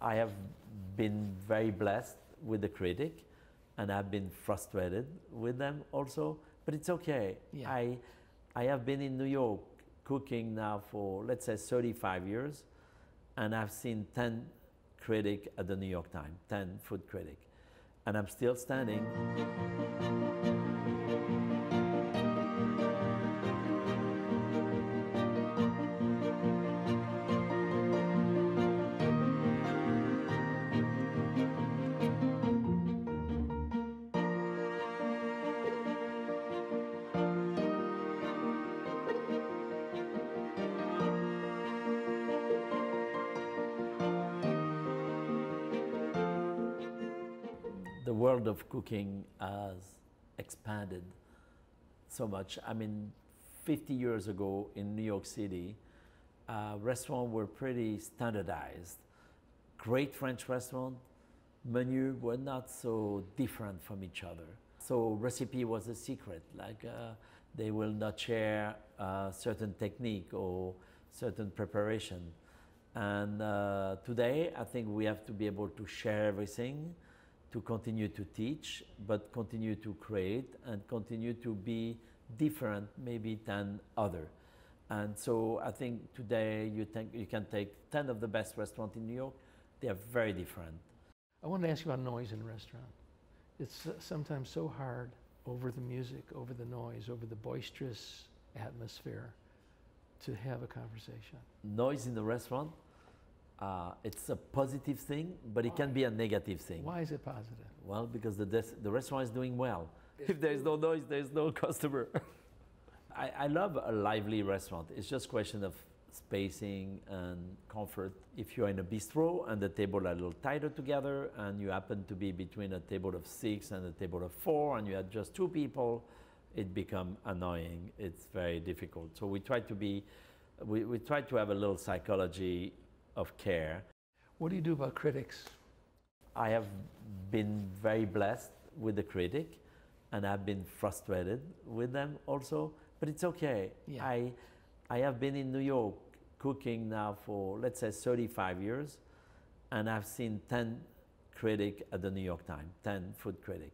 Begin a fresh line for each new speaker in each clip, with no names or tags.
I have been very blessed with the critic and I've been frustrated with them also, but it's okay.
Yeah.
I, I have been in New York cooking now for, let's say, 35 years, and I've seen 10 critic at the New York Times, 10 food critic, and I'm still standing. The world of cooking has expanded so much. I mean, 50 years ago in New York City, uh, restaurants were pretty standardized. Great French restaurant, menu were not so different from each other. So recipe was a secret, like uh, they will not share uh, certain technique or certain preparation. And uh, today, I think we have to be able to share everything, to continue to teach, but continue to create and continue to be different maybe than other. And so I think today you, think, you can take 10 of the best restaurants in New York, they are very different.
I want to ask you about noise in a restaurant. It's sometimes so hard over the music, over the noise, over the boisterous atmosphere to have a conversation.
Noise in the restaurant, uh, it's a positive thing, but it can be a negative thing.
Why is it positive?
Well, because the, des- the restaurant is doing well. If there's no noise, there's no customer. I, I love a lively restaurant. It's just question of spacing and comfort. If you're in a bistro and the table are a little tighter together and you happen to be between a table of six and a table of four and you have just two people, it become annoying. It's very difficult. So we try to be, we, we try to have a little psychology of care.
What do you do about critics?
I have been very blessed with the critic and I've been frustrated with them also, but it's okay.
Yeah.
I, I have been in New York cooking now for, let's say, 35 years, and I've seen 10 critic at the New York Times, 10 food critic.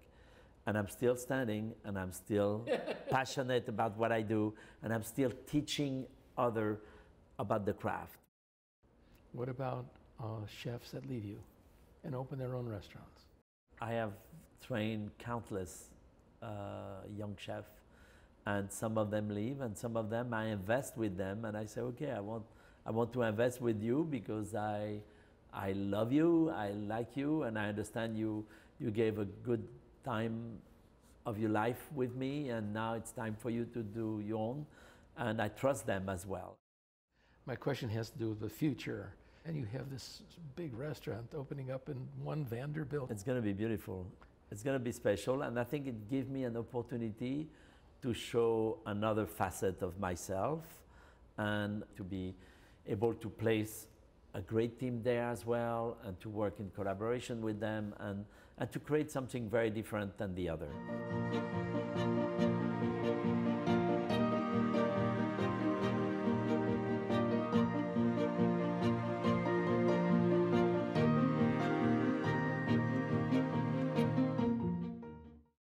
And I'm still standing and I'm still passionate about what I do and I'm still teaching other about the craft.
What about uh, chefs that leave you and open their own restaurants?
I have trained countless uh, young chefs, and some of them leave, and some of them I invest with them, and I say, okay, I want, I want to invest with you because I, I love you, I like you, and I understand you, you gave a good time of your life with me, and now it's time for you to do your own, and I trust them as well.
My question has to do with the future. And you have this big restaurant opening up in one Vanderbilt.
It's going to be beautiful. It's going to be special, and I think it gives me an opportunity to show another facet of myself and to be able to place a great team there as well and to work in collaboration with them and, and to create something very different than the other.